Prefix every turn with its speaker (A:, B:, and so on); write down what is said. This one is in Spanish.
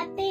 A: la